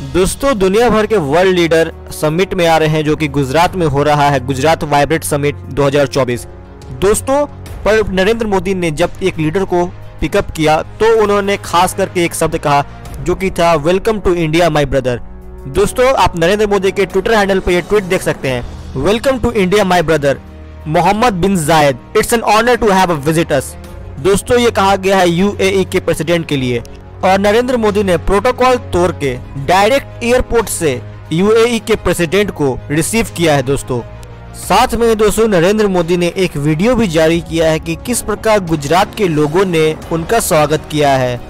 दोस्तों, दुनिया भर के वर्ल्ड लीडर समिट में आ रहे हैं जो कि गुजरात में हो रहा है, गुजरात वाइब्रेट समिट 2024 दोस्तों, पर नरेंद्र मोदी ने जब एक लीडर को पिकअप किया तो उन्होंने खास करके एक शब्द कहा, जो कि था welcome to India my brother दोस्तों, आप नरेंद्र मोदी के ट्विटर हैंडल पर यह ट्वीट देख सकते हैं welcome to India my brother Mohammed bin Zayed it's an honour to have visit us दोस्तों, ये कहा गया है यूएई के प्रेसिडेंट के लिए। और नरेंद्र मोदी ने प्रोटोकॉल तोड़ के डायरेक्ट एयरपोर्ट से यूएई के प्रेसिडेंट को रिसीव किया है दोस्तों। साथ में दोस्तों, नरेंद्र मोदी ने एक वीडियो भी जारी किया है कि किस प्रकार गुजरात के लोगों ने उनका स्वागत किया है।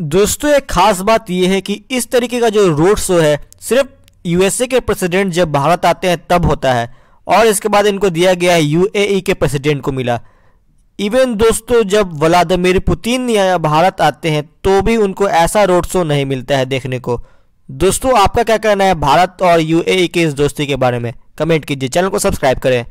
दोस्तों, एक खास बात यह है कि इस तरीके का जो रोड शो है, सिर्फ़ यूएसए के प्रेसिडेंट जब भारत आते हैं, तब होता है। और इसके बाद इनको दिया गया है यूएई के प्रेसिडेंट को मिला। इवन दोस्तों, जब व्लादिमिर पुतिन भारत आते हैं तो भी उनको ऐसा रोड शो नहीं मिलता है देखने को। दोस्तों, आपका क्या कहना है भारत और यूएई के इस दोस्ती के बारे में? कमेंट कीजिए, चैनल को सब्सक्राइब करें।